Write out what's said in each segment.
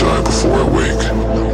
die before I wake.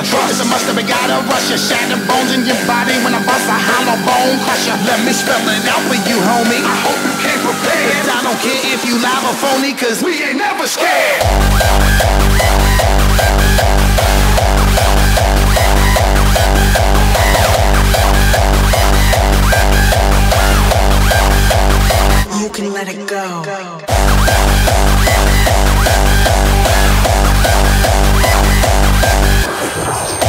It's a must but gotta rush you. shattered bones in your body when I bust a hollow bone crusher. Let me spell it out for you, homie. I hope you came prepared. I don't care if you live or phony, cause we ain't never scared. You can let it go. Música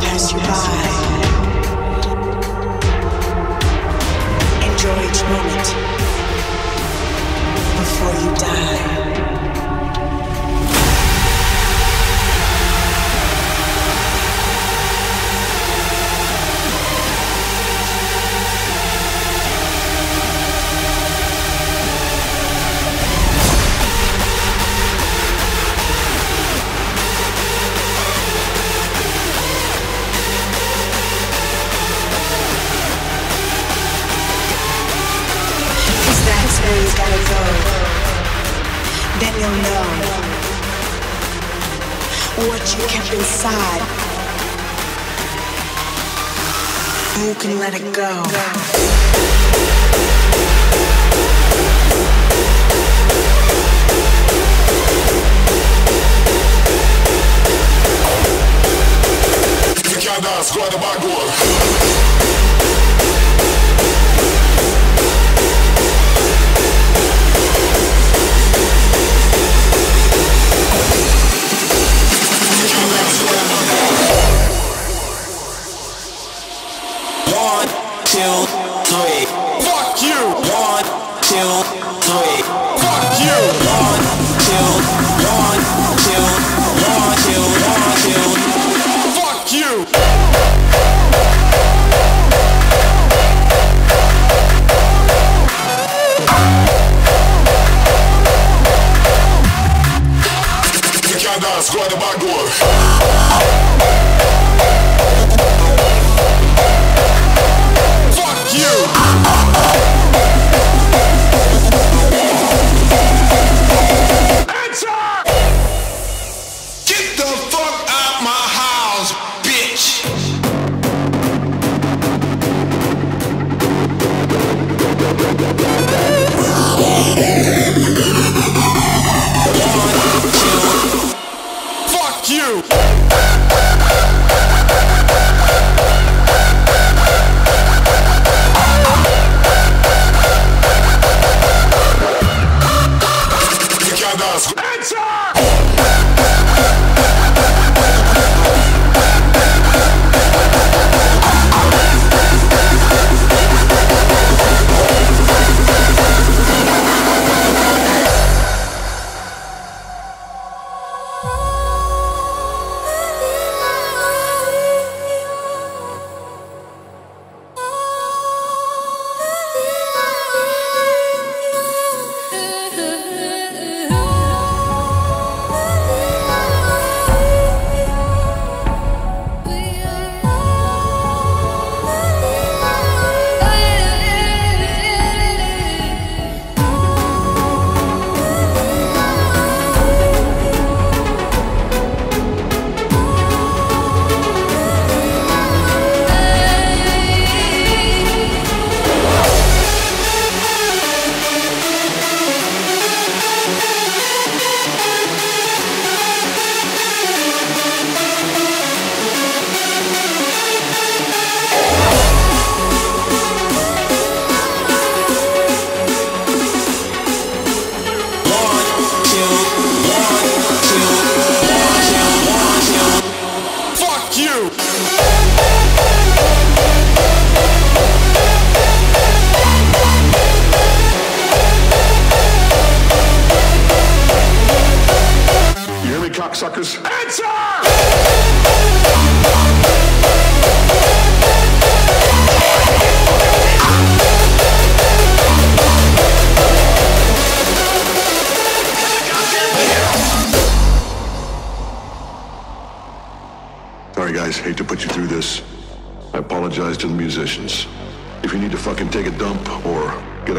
Answer!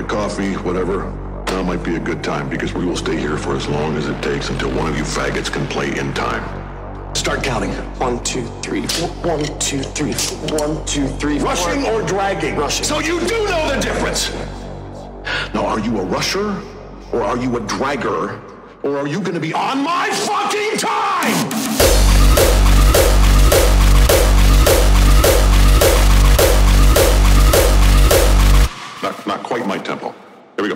Coffee, whatever, now might be a good time because we will stay here for as long as it takes until one of you faggots can play in time. Start counting. One, two, three, four. One, two, three, four. One, two, three, four. Rushing or dragging? Rushing. So you do know the difference. Now, are you a rusher or are you a dragger? Or are you gonna be on my fucking time? Quite my tempo. Here we go.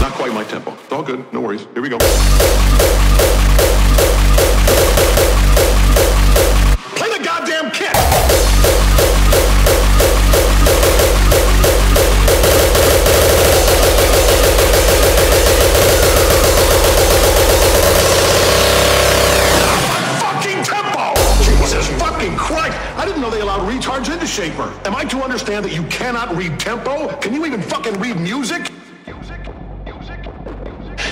Not quite my tempo. It's all good. No worries. Here we go. Shaper. Am I to understand that you cannot read tempo? Can you even fucking read music?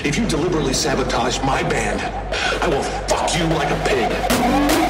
If you deliberately sabotage my band, I will fuck you like a pig.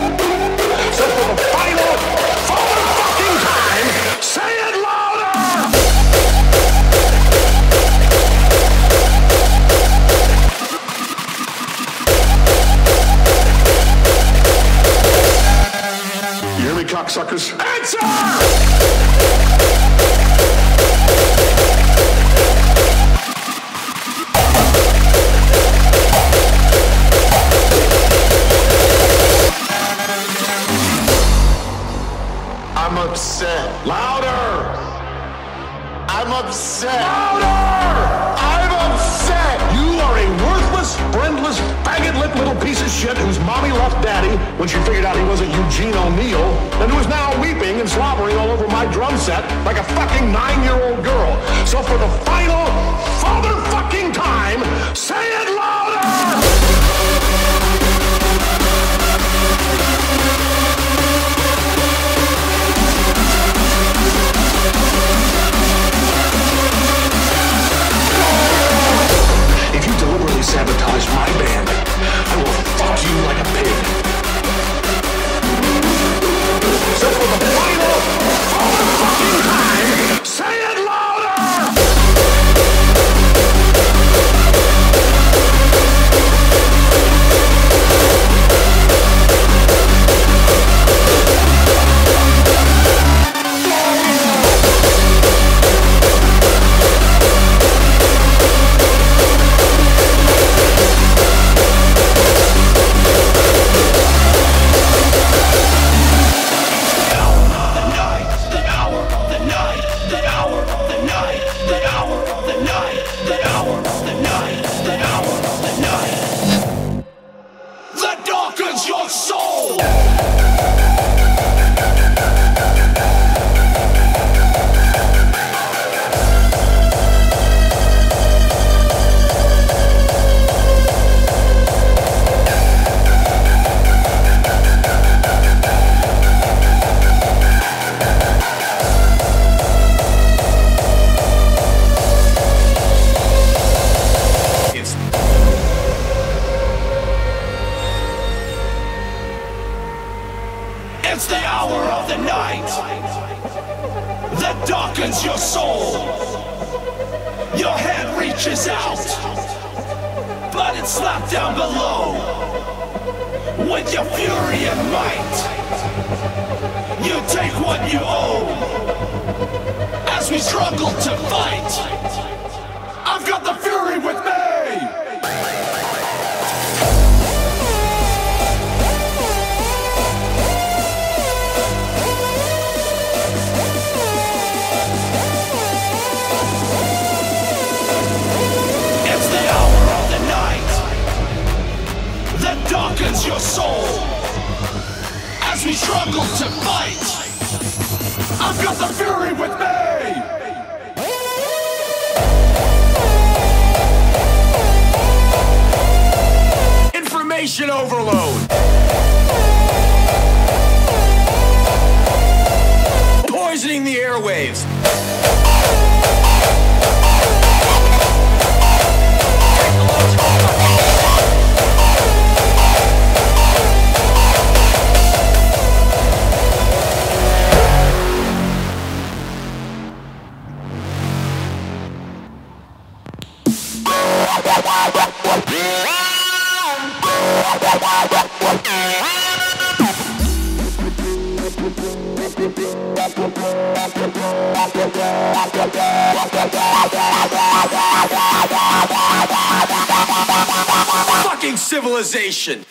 civilization.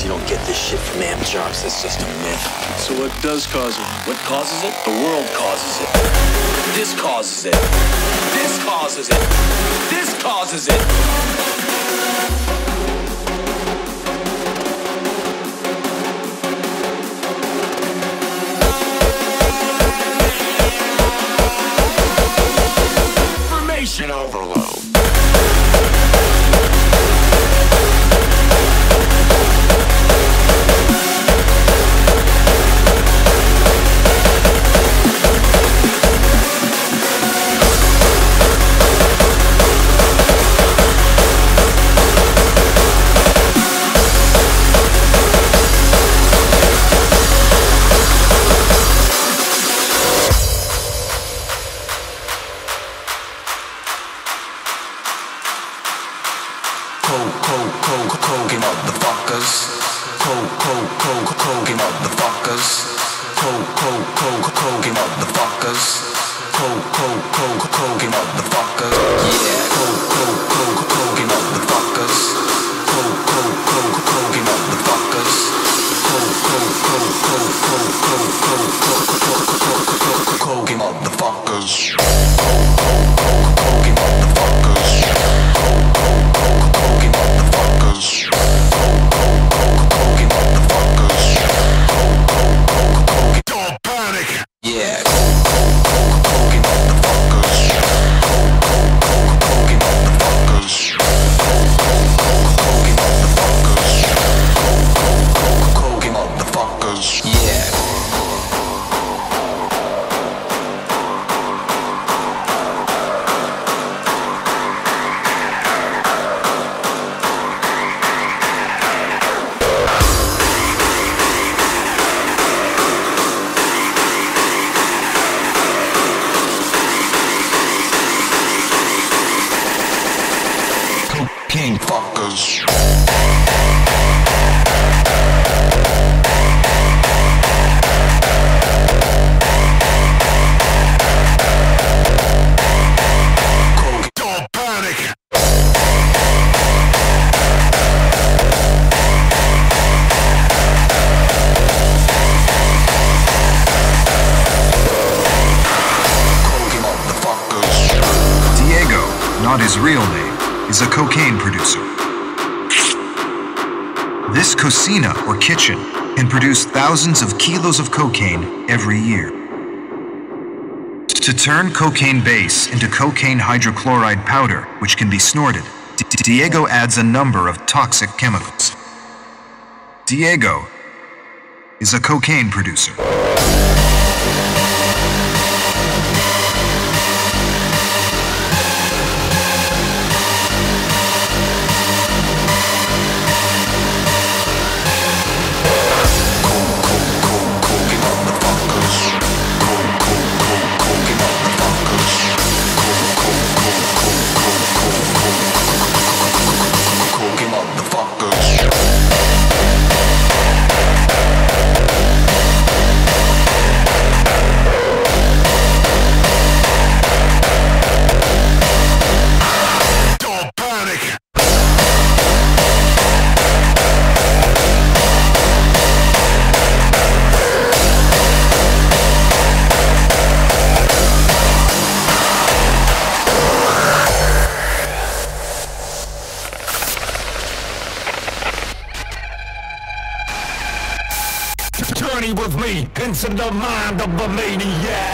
you don't get this shit from jobs. It's just a myth. So what does cause it? What causes it? The world causes it. This causes it. This causes it. This causes it. This causes it. information overload. To turn cocaine base into cocaine hydrochloride powder, which can be snorted, D Diego adds a number of toxic chemicals. Diego is a cocaine producer. in the mind of a maniac.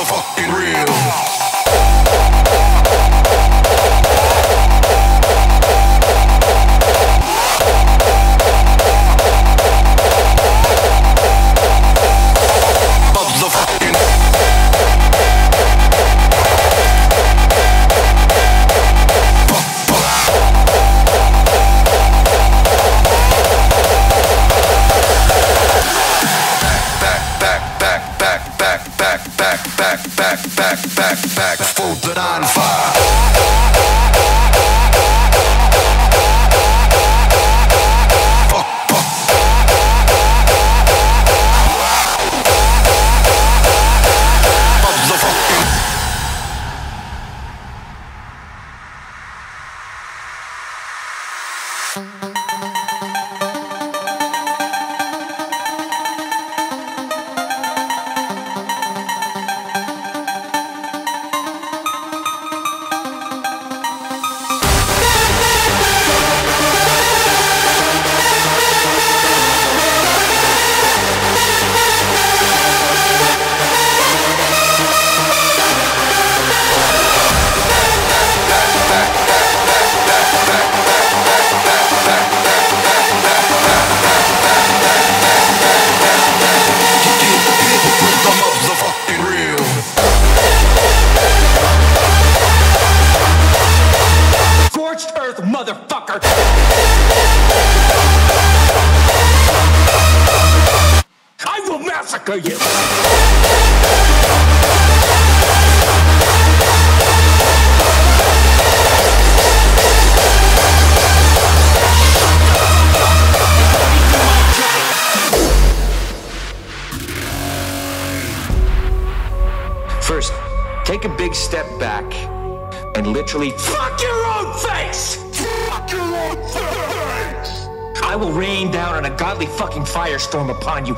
Motherfucking real. Big step back and literally Fuck your own face! Fuck your own face! I will rain down an ungodly fucking firestorm upon you.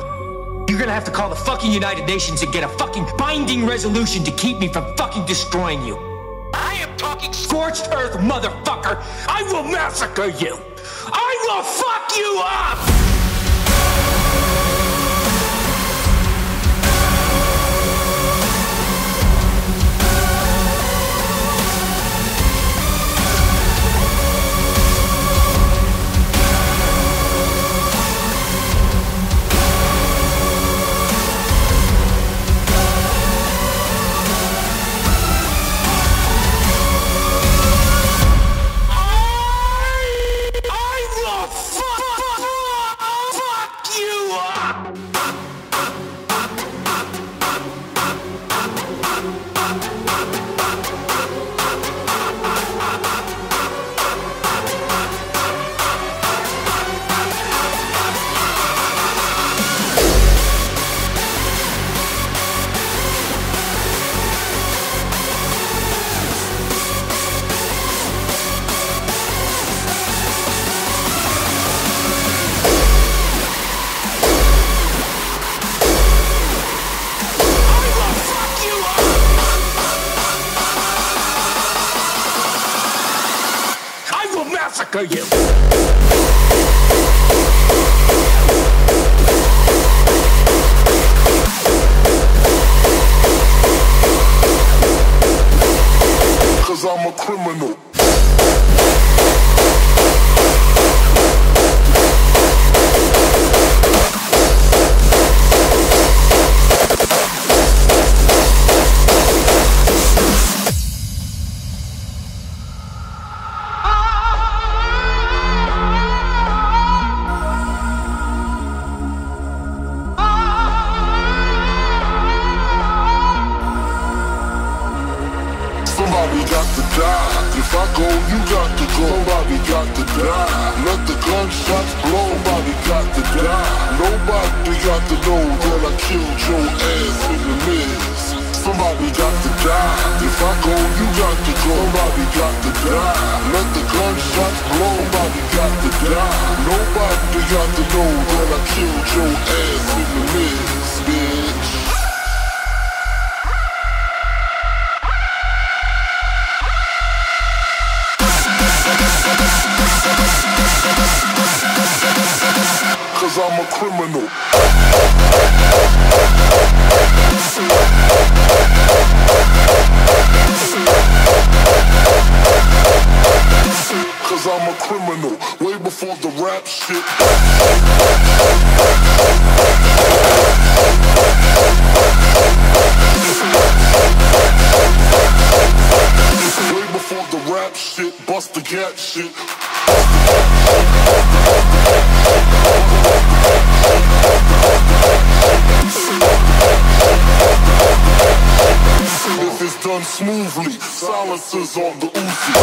You're gonna have to call the fucking United Nations and get a fucking binding resolution to keep me from fucking destroying you. I am talking scorched earth, motherfucker! I will massacre you! I will fuck you up! You!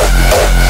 Oh,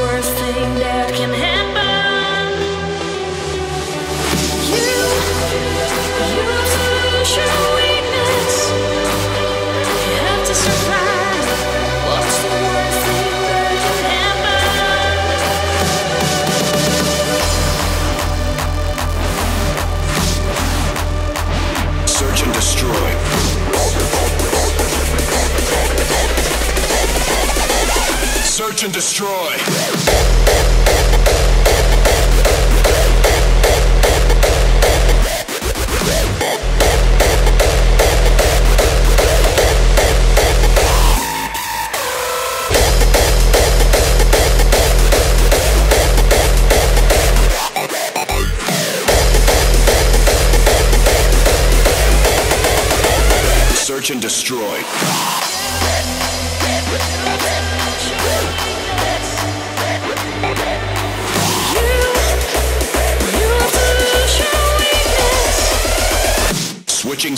worst thing that can happen? Search and destroy.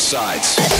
Sides.